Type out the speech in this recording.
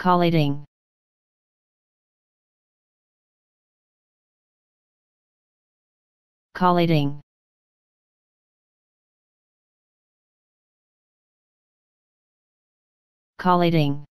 Collating. Collating. Collating.